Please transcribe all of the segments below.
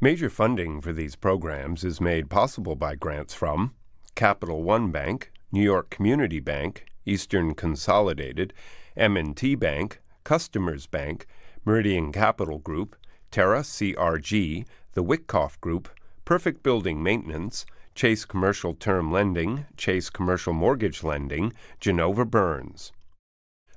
Major funding for these programs is made possible by grants from Capital One Bank, New York Community Bank, Eastern Consolidated, M&T Bank, Customers Bank, Meridian Capital Group, Terra CRG, the Witkoff Group, Perfect Building Maintenance, Chase Commercial Term Lending, Chase Commercial Mortgage Lending, Genova Burns.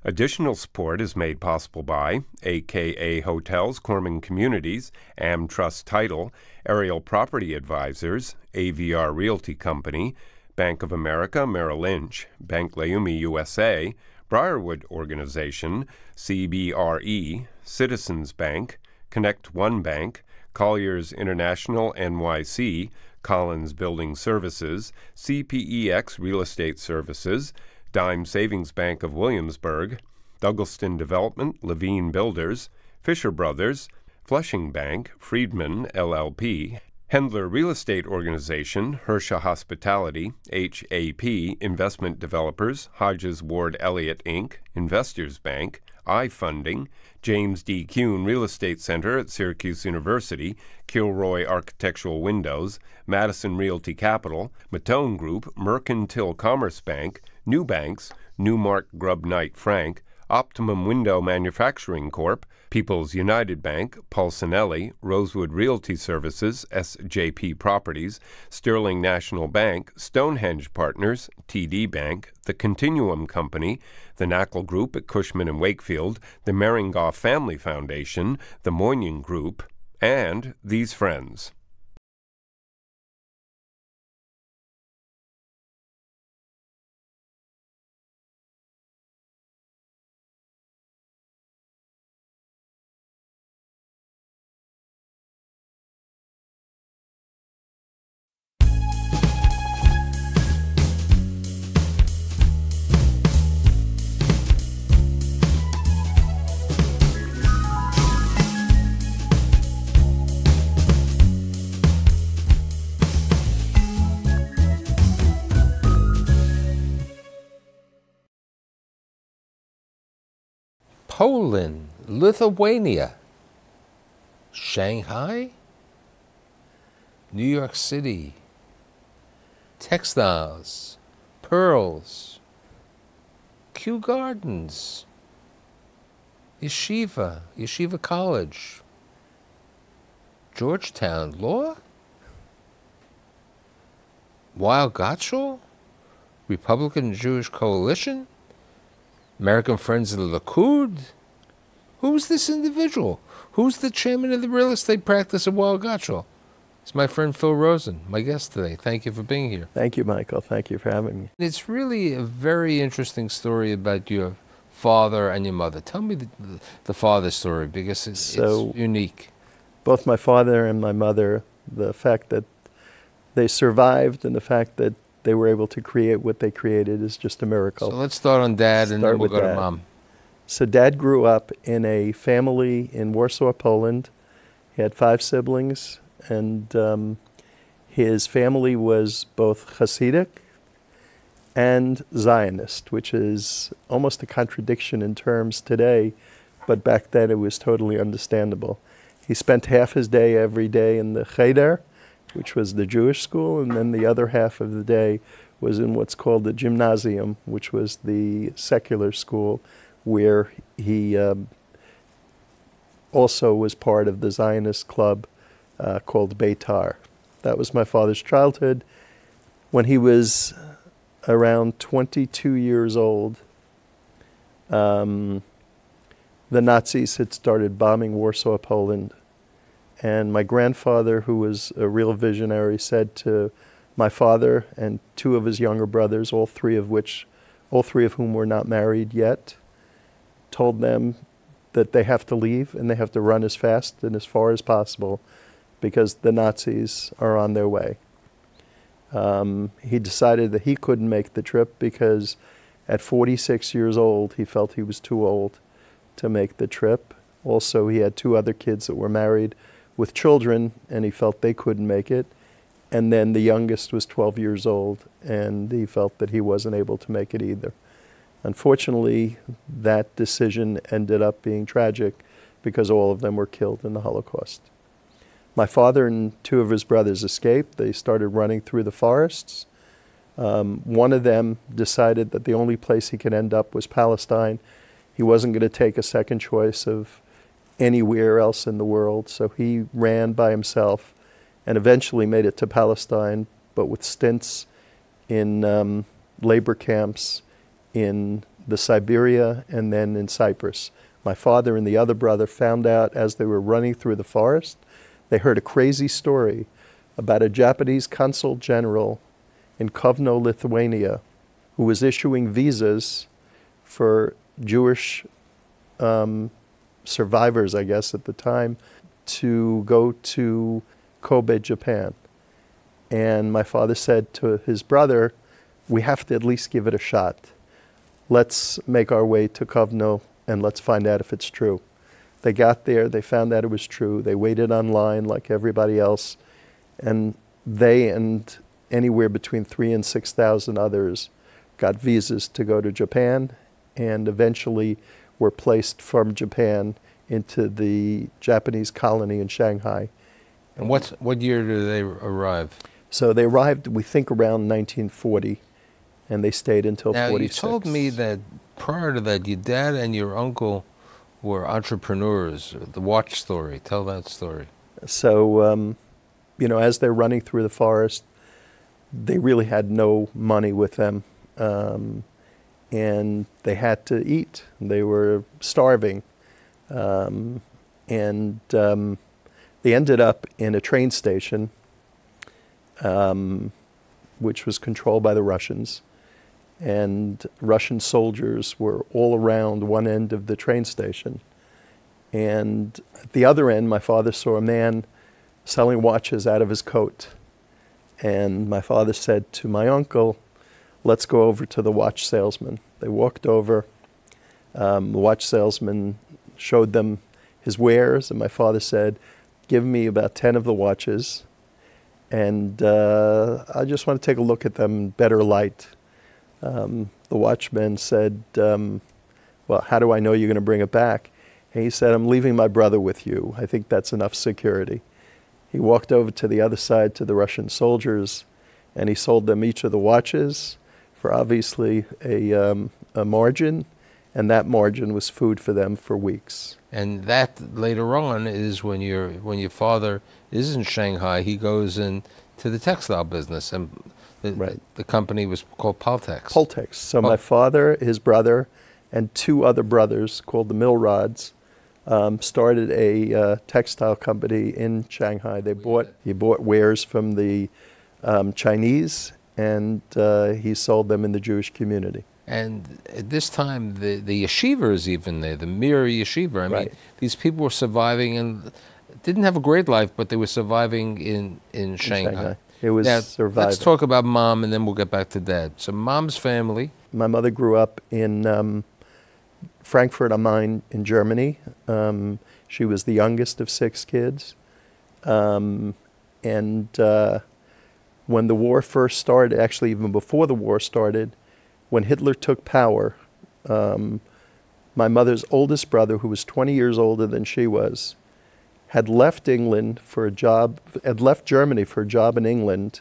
Additional support is made possible by AKA Hotels Korman Communities, AmTrust Title, Ariel Property Advisors, AVR Realty Company, Bank of America Merrill Lynch, Bank Leumi USA, Briarwood Organization, CBRE, Citizens Bank, Connect One Bank, Colliers International NYC, Collins Building Services, CPEX Real Estate Services, Dime Savings Bank of Williamsburg, Douglaston Development, Levine Builders, Fisher Brothers, Flushing Bank, Friedman LLP, Hendler Real Estate Organization, Hersha Hospitality, HAP Investment Developers, Hodges Ward Elliott Inc., Investors Bank, iFunding, James D. Kuhn Real Estate Center at Syracuse University, Kilroy Architectural Windows, Madison Realty Capital, Matone Group, Mercantile Commerce Bank, New Banks, Newmark Grubb Knight Frank, Optimum Window Manufacturing Corp., People's United Bank, Paulsonelli, Rosewood Realty Services, SJP Properties, Sterling National Bank, Stonehenge Partners, TD Bank, The Continuum Company, the Knakal Group at Cushman and Wakefield, the Meringoff Family Foundation, the Moynihan Group, and these friends. Poland, Lithuania, Shanghai, New York City, textiles, pearls, Kew Gardens, Yeshiva, Yeshiva College, Georgetown Law, Weil Gotshal, Republican Jewish Coalition, American Friends of the Likud. Who's this individual? Who's the chairman of the real estate practice at Weil Gotshal? It's my friend Phil Rosen, my guest today. Thank you for being here. Thank you, Michael. Thank you for having me. It's really a very interesting story about your father and your mother. Tell me the, the, the father's story because it's, So- it's unique. Both my father and my mother, the fact that they survived and the fact that they were able to create what they created is just a miracle. So let's start on dad and Start then we'll with go to mom. So dad grew up in a family in Warsaw, Poland. He had five siblings, and um, his family was both Hasidic and Zionist, which is almost a contradiction in terms today, but back then it was totally understandable. He spent half his day every day in the Cheder, which was the Jewish school, and then the other half of the day was in what's called the gymnasium, which was the secular school, where he um, also was part of the Zionist club uh, called Beitar. That was my father's childhood. When he was around 22 years old, um, the Nazis had started bombing Warsaw, Poland. And my grandfather, who was a real visionary, said to my father and two of his younger brothers, all three of which, all three of whom were not married yet, told them that they have to leave and they have to run as fast and as far as possible because the Nazis are on their way. Um, he decided that he couldn't make the trip because at 46 years old, he felt he was too old to make the trip. Also, he had two other kids that were married with children, and he felt they couldn't make it. And then the youngest was 12 years old, and he felt that he wasn't able to make it either. Unfortunately, that decision ended up being tragic because all of them were killed in the Holocaust. My father and two of his brothers escaped. They started running through the forests. Um, one of them decided that the only place he could end up was Palestine. He wasn't going to take a second choice of anywhere else in the world, so he ran by himself and eventually made it to Palestine, but with stints in um, labor camps in the Siberia and then in Cyprus. My father and the other brother found out as they were running through the forest, they heard a crazy story about a Japanese consul general in Kovno, Lithuania, who was issuing visas for Jewish um, survivors, I guess, at the time, to go to Kobe, Japan. And my father said to his brother, We have to at least give it a shot. Let's make our way to Kovno and let's find out if it's true. They got there, they found out it was true. They waited online like everybody else. And they and anywhere between three and 6,000 others got visas to go to Japan and eventually were placed from Japan into the Japanese colony in Shanghai. And what's, what year did they arrive? So they arrived, we think, around 1940, and they stayed until now, 46. you told me that prior to that, your dad and your uncle were entrepreneurs. The watch story. Tell that story. So, um, you know, as they're running through the forest, they really had no money with them. Um, and they had to eat. They were starving. Um, and um, they ended up in a train station, um, which was controlled by the Russians. And Russian soldiers were all around one end of the train station. And at the other end, my father saw a man selling watches out of his coat. And my father said to my uncle, let's go over to the watch salesman. They walked over. Um, the watch salesman showed them his wares, and my father said, Give me about 10 of the watches, and uh, I just want to take a look at them in better light. Um, the watchman said, um, Well, how do I know you're going to bring it back? And he said, I'm leaving my brother with you. I think that's enough security. He walked over to the other side to the Russian soldiers, and he sold them each of the watches for obviously a, um, a margin, and that margin was food for them for weeks. And that later on is when your when your father is in Shanghai, he goes in to the textile business, and the, Right. the company was called Poltex. Poltex. So Pol- my father, his brother, and two other brothers called the Millrods um, started a uh, textile company in Shanghai. They bought he bought wares from the um, Chinese and uh, he sold them in the Jewish community. And at this time, the, the yeshiva is even there, the Mir Yeshiva. I mean, these people were surviving and didn't have a great life, but they were surviving in, in Shanghai. Shanghai. It was Now, surviving. let's talk about mom, and then we'll get back to dad. So, mom's family, My mother grew up in um, Frankfurt am Main in Germany. Um, she was the youngest of six kids. Um, and uh, when the war first started, actually, even before the war started, when Hitler took power, um, my mother's oldest brother, who was 20 years older than she was, had left England for a job, had left Germany for a job in England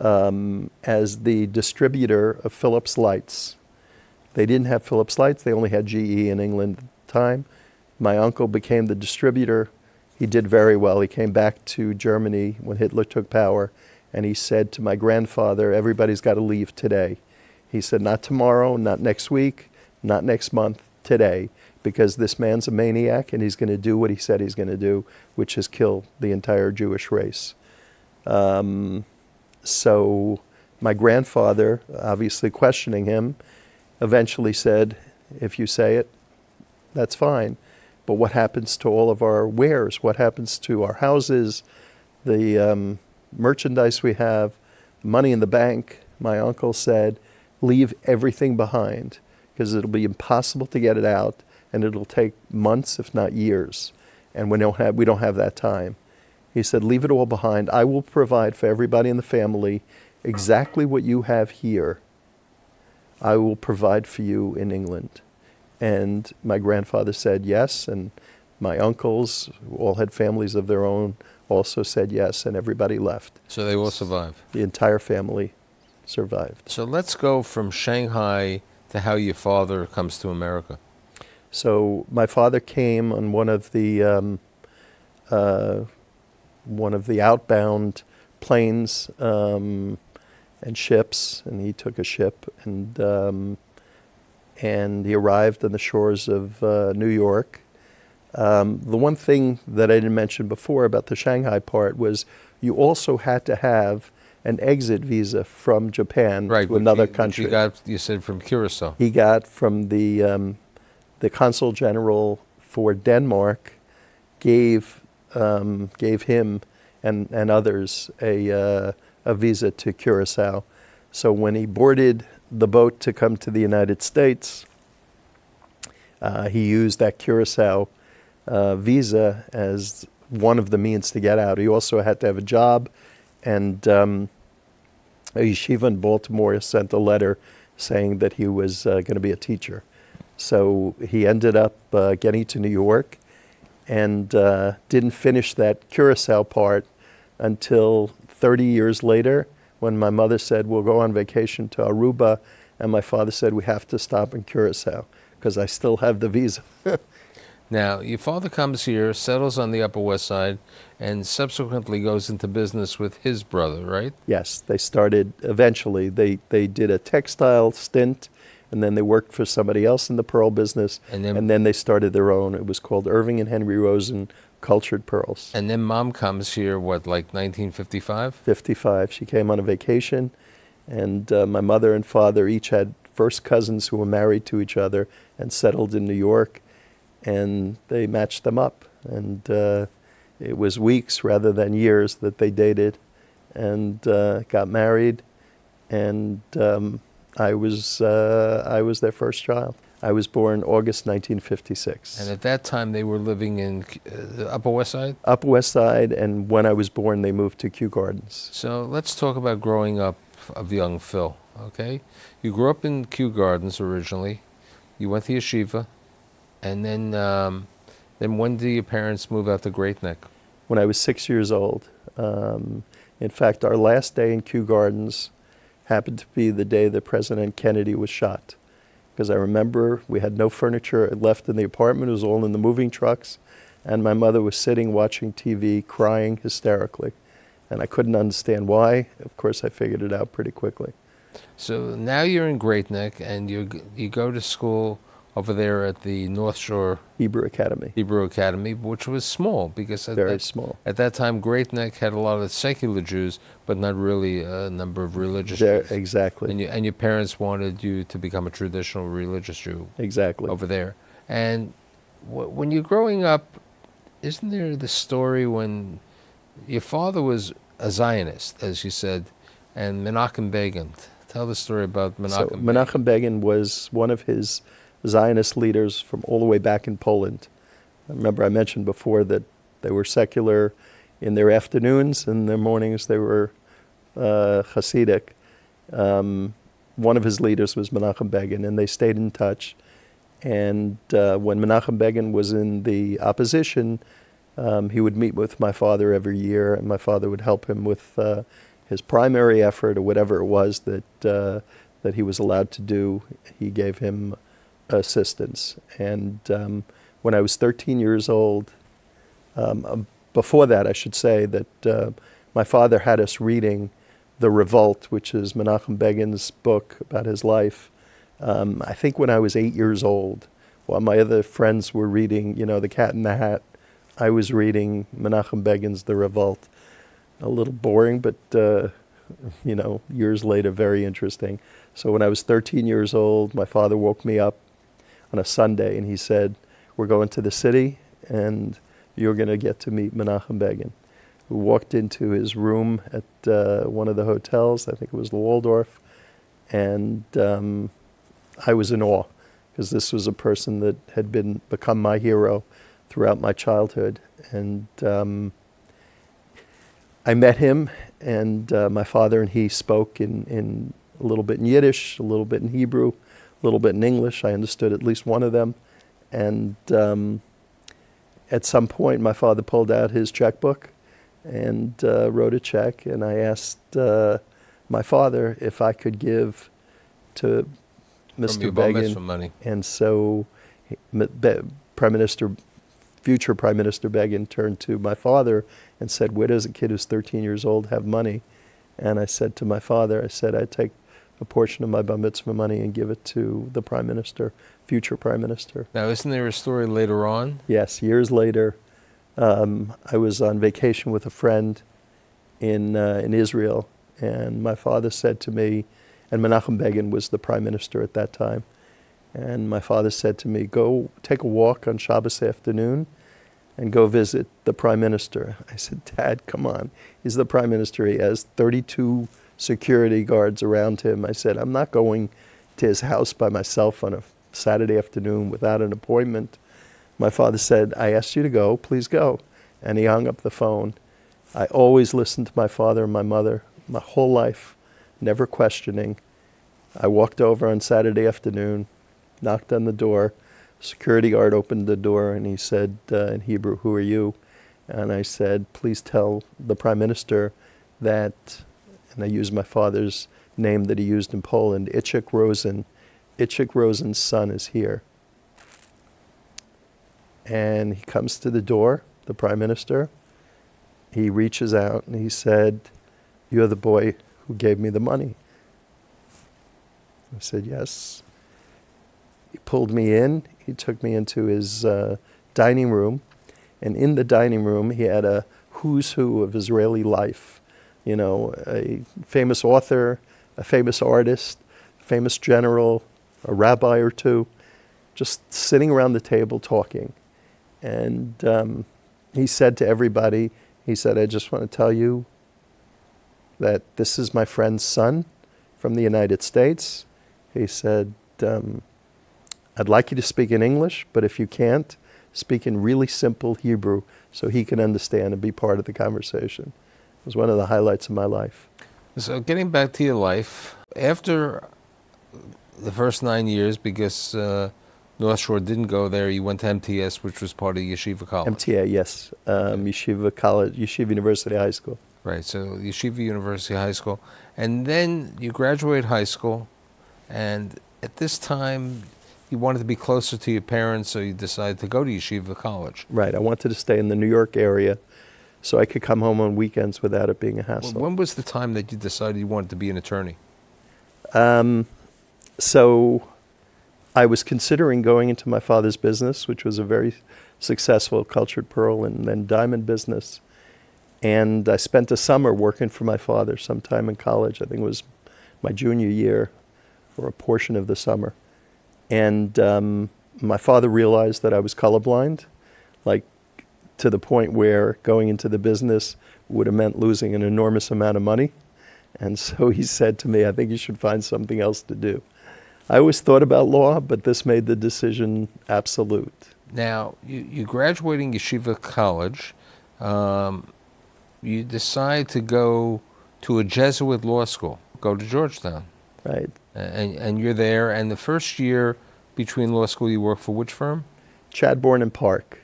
um, as the distributor of Philips lights. They didn't have Philips lights, they only had GE in England at the time. My uncle became the distributor. He did very well. He came back to Germany when Hitler took power, and he said to my grandfather, Everybody's got to leave today. He said, Not tomorrow, not next week, not next month, today, because this man's a maniac and he's going to do what he said he's going to do, which is kill the entire Jewish race. Um, so my grandfather, obviously questioning him, eventually said, If you say it, that's fine. But what happens to all of our wares? What happens to our houses, the um, merchandise we have, money in the bank? My uncle said, Leave everything behind because it'll be impossible to get it out and it'll take months, if not years. And we don't have, we don't have that time. He said, Leave it all behind. I will provide for everybody in the family exactly what you have here. I will provide for you in England. And my grandfather said yes, and my uncles all had families of their own, also said yes, and everybody left. So they will survive. The entire family survived. So let's go from Shanghai to how your father comes to America. So my father came on one of the um, uh, one of the outbound planes um, and ships, and he took a ship and um, and he arrived on the shores of uh, New York. Um, the one thing that I didn't mention before about the Shanghai part was you also had to have an exit visa from Japan Right. to another you, country. You got, you said from Curacao. he got from the um, the consul general for Denmark gave um, gave him and and others a uh, a visa to Curacao. So when he boarded the boat to come to the United States, uh, he used that Curacao uh, visa as one of the means to get out. He also had to have a job, and um, a yeshiva in Baltimore sent a letter saying that he was uh, going to be a teacher. So he ended up uh, getting to New York and uh, didn't finish that Curacao part until 30 years later when my mother said, We'll go on vacation to Aruba. And my father said, We have to stop in Curacao because I still have the visa. Now, your father comes here, settles on the Upper West Side, and subsequently goes into business with his brother, right? Yes, they started eventually. They they did a textile stint, and then they worked for somebody else in the pearl business, And then- and then they started their own. It was called Irving and Henry Rosen Cultured Pearls. And then mom comes here, what, like 1955? 55. She came on a vacation, and uh, my mother and father each had first cousins who were married to each other and settled in New York, and they matched them up. And uh, it was weeks rather than years that they dated and uh, got married, and um, I was uh, I was their first child. I was born August 1956. And at that time, they were living in uh, the Upper West Side. Upper West Side, and when I was born, they moved to Kew Gardens. So let's talk about growing up of young Phil, okay? You grew up in Kew Gardens originally. You went to yeshiva. And then, um, then when did your parents move out to Great Neck? when I was six years old. Um, in fact, our last day in Kew Gardens happened to be the day that President Kennedy was shot. Because I remember we had no furniture left in the apartment, it was all in the moving trucks, and my mother was sitting watching TV, crying hysterically. And I couldn't understand why. Of course, I figured it out pretty quickly. So now you're in Great Neck and you, you go to school over there at the North Shore Hebrew Academy, Hebrew Academy, which was small because at very that, small. at that time Great Neck had a lot of secular Jews, but not really a number of religious There, Jews. exactly, And, you, and your parents wanted you to become a traditional religious Jew exactly. over there. And wh- when you're growing up, isn't there the story when your father was a Zionist, as you said, and Menachem Begin? Tell the story about Menachem. So Begin. Menachem Begin was one of his Zionist leaders from all the way back in Poland. Remember I mentioned before that they were secular in their afternoons, in their mornings they were uh, Hasidic. Um, one of his leaders was Menachem Begin, and they stayed in touch. And uh, when Menachem Begin was in the opposition, um, he would meet with my father every year, and my father would help him with uh, his primary effort or whatever it was that uh, that he was allowed to do. He gave him assistance. And um, when I was 13 years old, um, before that, I should say that uh, my father had us reading *The Revolt*, which is Menachem Begin's book about his life. Um, I think when I was eight years old, while my other friends were reading, you know, *The Cat in the Hat*, I was reading Menachem Begin's *The Revolt*. A little boring, but uh, you know, years later, very interesting. So when I was 13 years old, my father woke me up on a Sunday and he said, "We're going to the city, and you're going to get to meet Menachem Begin." We walked into his room at uh, one of the hotels. I think it was the Waldorf, and um, I was in awe because this was a person that had been become my hero throughout my childhood, and um, I met him, and uh, my father and he spoke in, in a little bit in Yiddish, a little bit in Hebrew, a little bit in English. I understood at least one of them, and um, at some point, my father pulled out his checkbook and uh, wrote a check. And I asked uh, my father if I could give to Mr. Begin. And so, Prime Minister, future Prime Minister Begin turned to my father and said, "Where does a kid who's 13 years old have money?" And I said to my father, "I said I'd take a portion of my bar mitzvah money and give it to the Prime Minister, future Prime Minister." Now, isn't there a story later on? Yes, years later, um, I was on vacation with a friend in uh, in Israel, and my father said to me, and Menachem Begin was the prime minister at that time, and my father said to me, "Go take a walk on Shabbos afternoon, and go visit the prime minister." I said, "Dad, come on, he's the prime minister. He has 32 security guards around him." I said, "I'm not going to his house by myself on a Saturday afternoon without an appointment." My father said, I asked you to go, please go. And he hung up the phone. I always listened to my father and my mother my whole life, never questioning. I walked over on Saturday afternoon, knocked on the door. Security guard opened the door and he said uh, in Hebrew, Who are you? And I said, Please tell the prime minister that, and I used my father's name that he used in Poland, Ichik Rosen. Ichik Rosen's son is here and he comes to the door, the prime minister. He reaches out and he said, You're the boy who gave me the money. I said, Yes. He pulled me in. He took me into his uh, dining room. And in the dining room, he had a who's who of Israeli life. You know, a famous author, a famous artist, a famous general, a rabbi or two, just sitting around the table talking. And um, he said to everybody, he said, I just want to tell you that this is my friend's son from the United States. He said, um, I'd like you to speak in English, but if you can't, speak in really simple Hebrew so he can understand and be part of the conversation. It was one of the highlights of my life. So, getting back to your life, after the first nine years, because uh, North Shore didn't go there, you went to MTS, which was part of Yeshiva College. MTA, yes. Um, Yeshiva College, Yeshiva University High School. Right, so Yeshiva University High School. And then you graduate high school, and at this time, you wanted to be closer to your parents, so you decided to go to Yeshiva College. Right. I wanted to stay in the New York area so I could come home on weekends without it being a Well, hassle. When was the time that you decided you wanted to be an attorney? Um, so I was considering going into my father's business, which was a very successful cultured pearl and then diamond business. And I spent a summer working for my father sometime in college. I think it was my junior year or a portion of the summer. And um, my father realized that I was colorblind, like to the point where going into the business would have meant losing an enormous amount of money. And so he said to me, I think you should find something else to do. I always thought about law, but this made the decision absolute. Now, you, you graduating Yeshiva College, um, you decide to go to a Jesuit law school, go to Georgetown, Right. and, and you're there. And the first year between law school, you work for which firm? Chadbourne and Parke.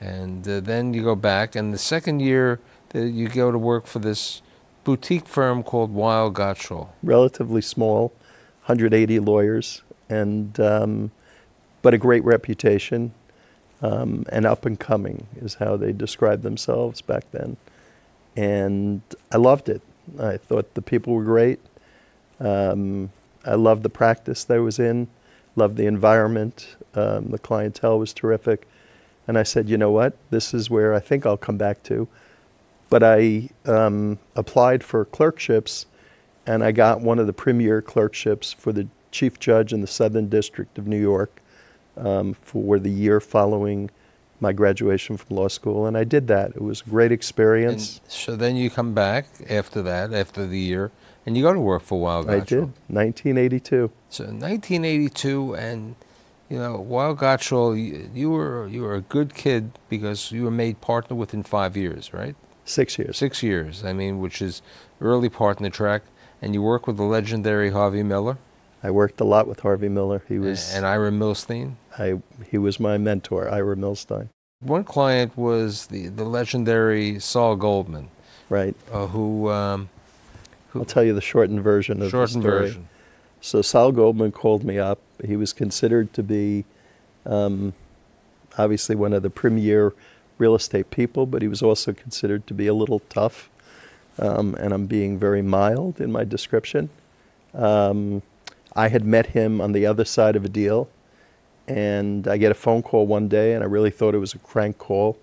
And uh, then you go back, and the second year uh, you go to work for this boutique firm called Weil Gotshal. relatively small, 180 lawyers, and um, but a great reputation, um, and up and coming is how they described themselves back then. And I loved it. I thought the people were great. Um, I loved the practice that I was in, loved the environment. Um, the clientele was terrific. And I said, you know what? This is where I think I'll come back to. But I um, applied for clerkships and I got one of the premier clerkships for the chief judge in the Southern District of New York um, for the year following my graduation from law school, and I did that. It was a great And experience. so then you come back after that, after the year, and you go to work for Weil Gotshal. I did, 1982. So 1982, and you know, Weil Gotshal, you, you were you were a good kid because you were made partner within five years, right? Six years. Six years. I mean, which is early partner track, and you work with the legendary Harvey Miller I worked a lot with Harvey Miller. He was and Ira Milstein. I, he was my mentor, Ira Milstein. One client was the, the legendary Sol Goldman. right? uh, who um, I'll tell you the shortened version of shortened the story. version. So Sol Goldman called me up. He was considered to be um, obviously one of the premier real estate people, but he was also considered to be a little tough. Um, and I'm being very mild in my description. Um, I had met him on the other side of a deal, and I get a phone call one day, and I really thought it was a crank call.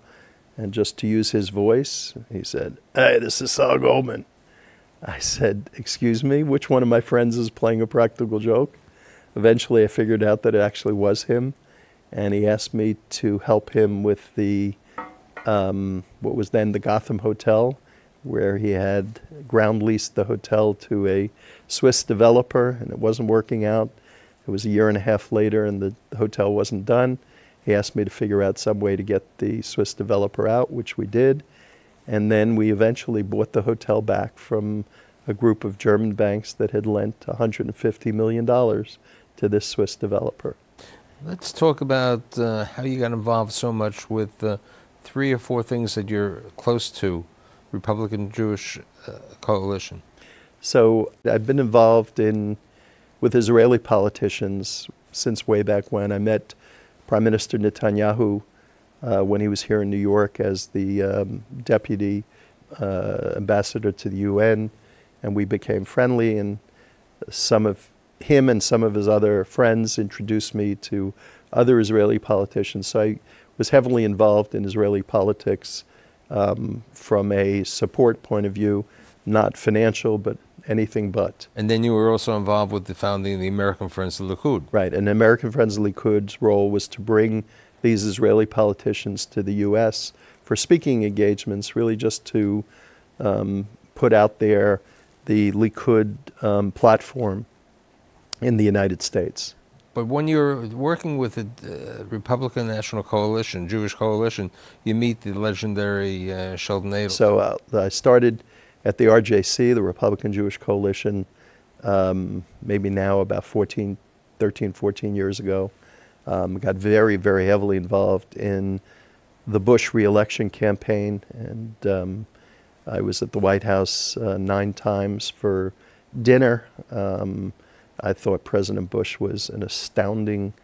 And just to use his voice, he said, Hey, this is Sol Goldman. I said, Excuse me, which one of my friends is playing a practical joke? Eventually, I figured out that it actually was him, and he asked me to help him with the um, what was then the Gotham Hotel, where he had ground leased the hotel to a Swiss developer, and it wasn't working out. It was a year and a half later, and the, the hotel wasn't done. He asked me to figure out some way to get the Swiss developer out, which we did. And then we eventually bought the hotel back from a group of German banks that had lent $150 million to this Swiss developer. Let's talk about uh, how you got involved so much with uh, three or four things that you're close to Republican Jewish uh, Coalition. So I've been involved in with Israeli politicians since way back when. I met Prime Minister Netanyahu when he was here in New York as the um, deputy uh, ambassador to the UN, and we became friendly. And some of him and some of his other friends introduced me to other Israeli politicians. So I was heavily involved in Israeli politics um, from a support point of view, not financial, but anything but. And then you were also involved with the founding of the American Friends of the Likud. Right. And American Friends of Likud's role was to bring these Israeli politicians to the U.S. for speaking engagements, really just to um, put out there the Likud um, platform in the United States. But when you're working with the uh, Republican National Coalition, Jewish Coalition, you meet the legendary uh, Sheldon Adelson. So uh, I started at the RJC, the Republican Jewish Coalition, um, maybe now about 14, 13, 14 years ago. Um, got very, very heavily involved in the Bush reelection campaign, and um, I was at the White House uh, nine times for dinner. Um, I thought President Bush was an astounding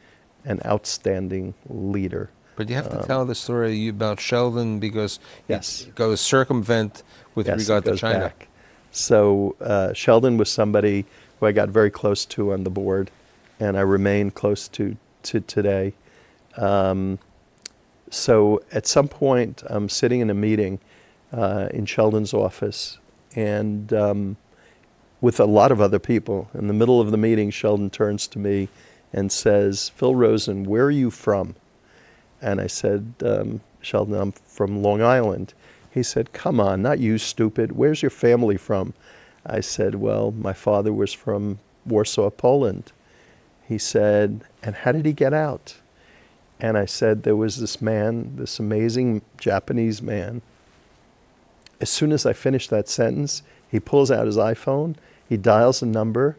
and outstanding leader. But you have to Um, tell the story about Sheldon because Yes. it goes circumvent with Yes, regard to China. back. So uh, Sheldon was somebody who I got very close to on the board, and I remain close to to today. Um, so at some point, I'm sitting in a meeting uh, in Sheldon's office, and um, with a lot of other people. In the middle of the meeting, Sheldon turns to me and says, "Phil Rosen, where are you from?" And I said, um, "Sheldon, I'm from Long Island." He said, Come on, not you, stupid. Where's your family from? I said, Well, my father was from Warsaw, Poland. He said, And how did he get out? And I said, There was this man, this amazing Japanese man. As soon as I finished that sentence, he pulls out his iPhone, he dials a number,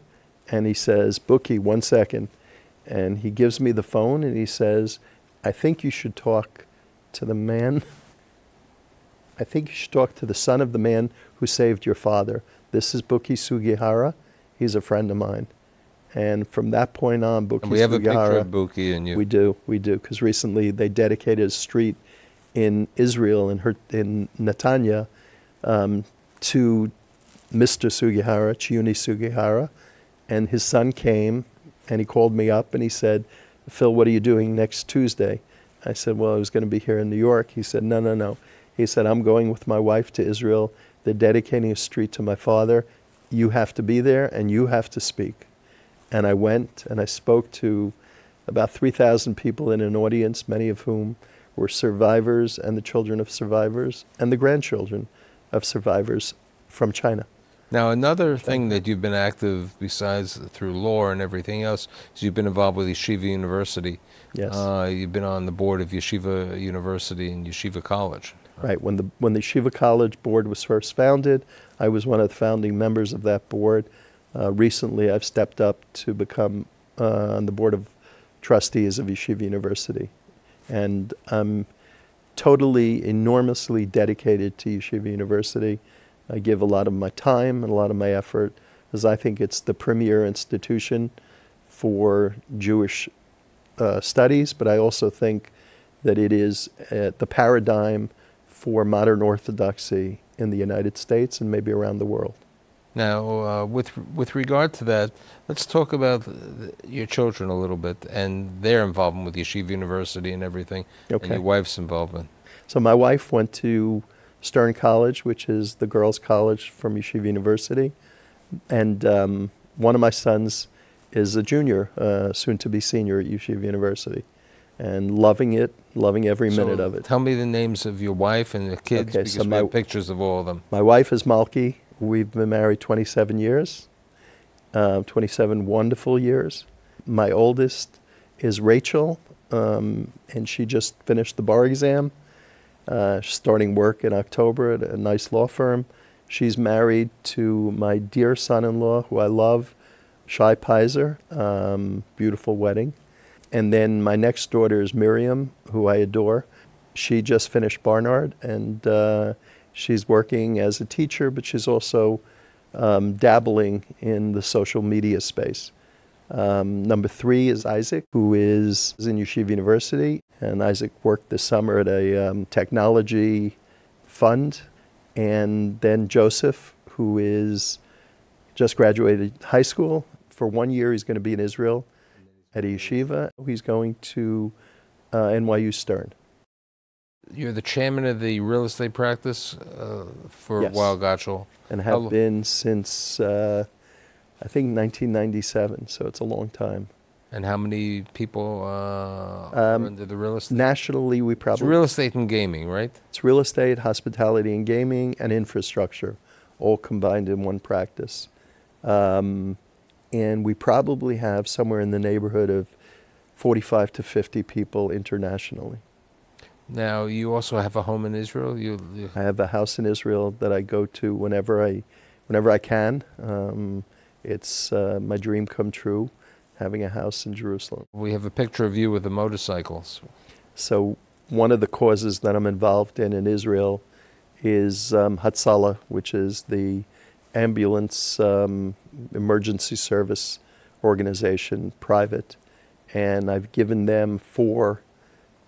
and he says, Buki, one second. And he gives me the phone and he says, I think you should talk to the man I think you should talk to the son of the man who saved your father. This is Buki Sugihara. He's a friend of mine. And from that point on, Buki And we have a picture of Buki and you. we do, we do, because recently they dedicated a street in Israel, in, her, in Netanya, um, to Mr. Sugihara, Chiune Sugihara. And his son came and he called me up and he said, Phil, what are you doing next Tuesday? I said, Well, I was going to be here in New York. He said, No, no, no. He said, I'm going with my wife to Israel. They're dedicating a street to my father. You have to be there and you have to speak. And I went and I spoke to about 3,000 people in an audience, many of whom were survivors and the children of survivors and the grandchildren of survivors from China. Now, another thing that you've been active besides through law and everything else is you've been involved with Yeshiva University. Yes. Uh, you've been on the board of Yeshiva University and Yeshiva College. Right. When the when the Yeshiva College board was first founded, I was one of the founding members of that board. Uh, recently, I've stepped up to become uh, on the board of trustees of Yeshiva University, and I'm totally enormously dedicated to Yeshiva University. I give a lot of my time and a lot of my effort, as I think it's the premier institution for Jewish uh, studies, but I also think that it is uh, the paradigm for modern Orthodoxy in the United States and maybe around the world. Now, uh, with with regard to that, let's talk about your children a little bit and their involvement with Yeshiva University and everything, Okay. and your wife's involvement. So my wife went to Stern College, which is the girls' college from Yeshiva University, and um, one of my sons is a junior, uh, soon to be senior at Yeshiva University, and loving it, loving every minute of it. Tell me the names of your wife and the kids Okay, because so we my- have pictures of all of them. My wife is Malki. We've been married 27 years, uh, 27 wonderful years. My oldest is Rachel, um, and she just finished the bar exam, uh, starting work in October at a nice law firm. She's married to my dear son in law, who I love, Shai Pizer. Um, beautiful wedding. And then my next daughter is Miriam, who I adore. She just finished Barnard, and uh, she's working as a teacher, but she's also um, dabbling in the social media space. Um, number three is Isaac, who is in Yeshiva University, and Isaac worked this summer at a um, technology fund. And then Joseph, who is just graduated high school. For one year, he's going to be in Israel at a yeshiva. He's going to uh, NYU Stern. You're the chairman of the real estate practice uh, for Yes. Weil Gotshal. and have lo- been since uh, I think 1997. So it's a long time. And how many people uh, Um, are under the real estate? Nationally, we It's probably real estate and gaming, right? it's real estate, hospitality, and gaming, and infrastructure, all combined in one practice. Um, and we probably have somewhere in the neighborhood of 45 to 50 people internationally. Now, you also have a home in Israel. You, you I have a house in Israel that I go to whenever I, whenever I can. Um, it's uh, my dream come true, having a house in Jerusalem. we have a picture of you with the motorcycles. So one of the causes that I'm involved in in Israel is um, Hatzalah, which is the ambulance um, emergency service organization, private, and I've given them four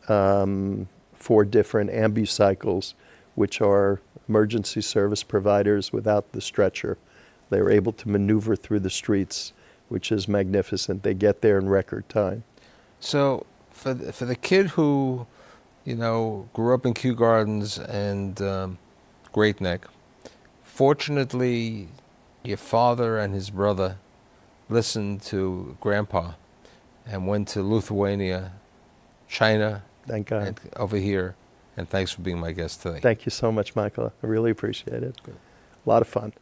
um, four different ambucycles, which are emergency service providers without the stretcher. They are able to maneuver through the streets, which is magnificent. They get there in record time. So, for the, for the kid who, you know, grew up in Kew Gardens and um, Great Neck, fortunately, your father and his brother listened to Grandpa and went to Lithuania, China, Thank God. and over here. And thanks for being my guest today. Thank you so much, Michael. I really appreciate it. A lot of fun.